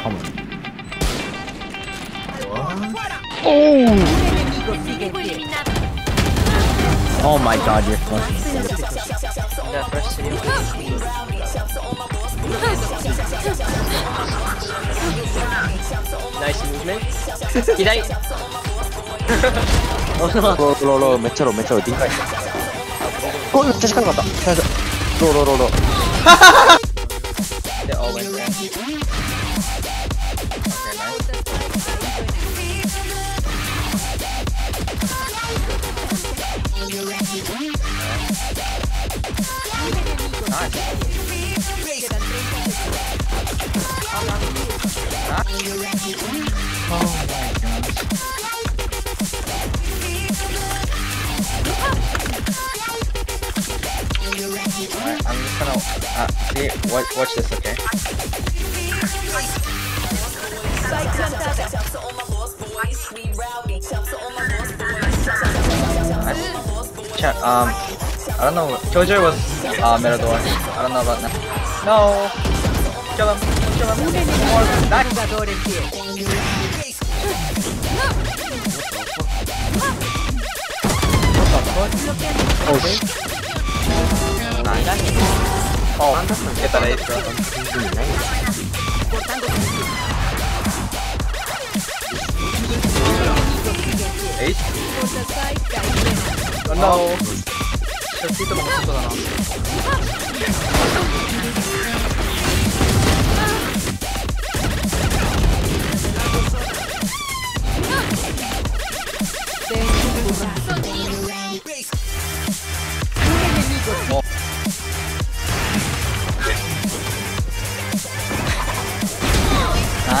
coming. Oh my god, you're fucking. The first three. Nice movement. 左。ローローローめっちゃローめっちゃローディンカイおめっちゃ近かった最初ローローローロー They all went there. Oh I'm just gonna uh, see watch, this, okay? Nice. Um, I don't know. Killjoy was uh, Mirador. I don't know about that. No. Kill him. Kill him. More back. What the fuck? Oh shit. Nice. Oh, get that ace, bro. Eight? Oh no. ちょっといつものことだな。na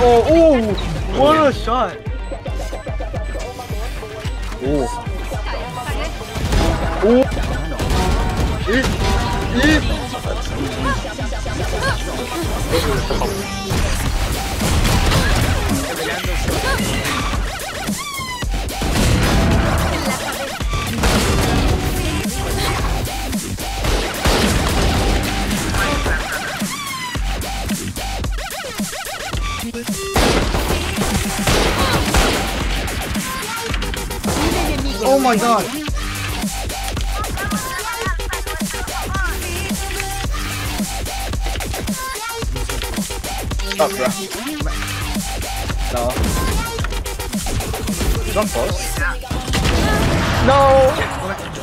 Oh, oh! What a shot! Oh Oh Oh my god! Oh, bro. No. Don't post. No!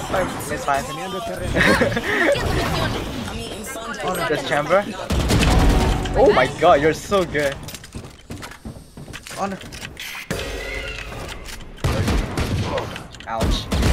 Fine, It's fine. this chamber. Oh my god, you're so good. Oh no. Ouch.